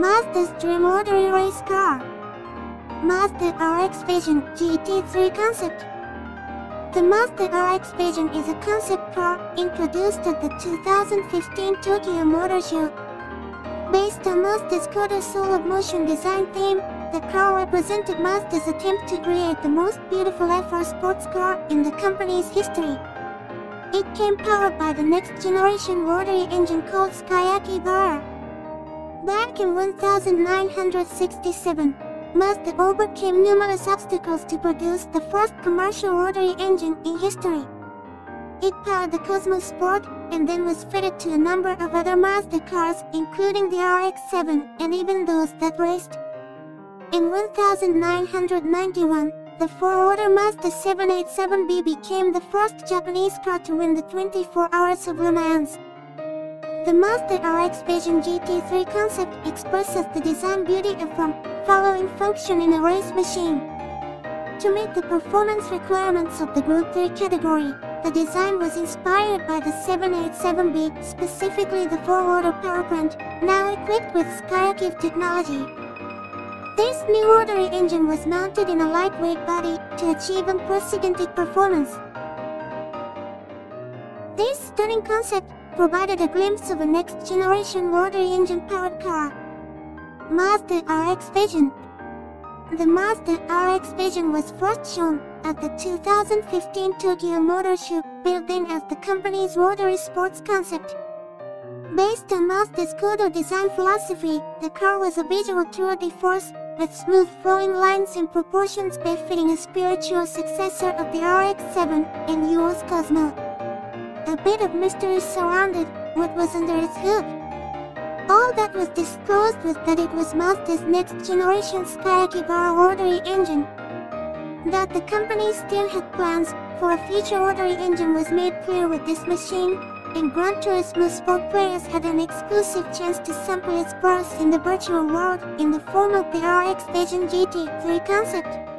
Mazda's Dream Rotary Race Car Mazda RX Vision GT3 Concept The Mazda RX Vision is a concept car introduced at the 2015 Tokyo Motor Show. Based on Mazda's Kodo Soul of Motion design theme, the car represented Mazda's attempt to create the most beautiful FR sports car in the company's history. It came powered by the next generation rotary engine called Skyactiv-R. Back in 1967, Mazda overcame numerous obstacles to produce the first commercial rotary engine in history. It powered the Cosmo Sport and then was fitted to a number of other Mazda cars, including the RX-7 and even those that raced. In 1991, the four-rotor Mazda 787B became the first Japanese car to win the 24 Hours of Le Mans. The Mazda RX Vision GT3 concept expresses the design beauty of from following function in a race machine. To meet the performance requirements of the Group 3 category, the design was inspired by the 787B, specifically the 4-rotor power plant, now equipped with Skyactiv technology. This new rotary engine was mounted in a lightweight body to achieve unprecedented performance. This stunning concept provided a glimpse of a next-generation rotary engine-powered car. Mazda RX Vision The Mazda RX Vision was first shown at the 2015 Tokyo Motor Show, built in as the company's rotary sports concept. Based on Mazda's Kodo design philosophy, the car was a visual tour de force with smooth flowing lines and proportions befitting a spiritual successor of the RX-7 and US Cosmo. A bit of mystery surrounded what was under its hood. All that was disclosed was that it was Mazda's next-generation Skyactiv-R rotary engine. That the company still had plans for a future rotary engine was made clear with this machine, and Gran Turismo Sport players had an exclusive chance to sample its bursts in the virtual world in the form of the RX Vision GT3 concept.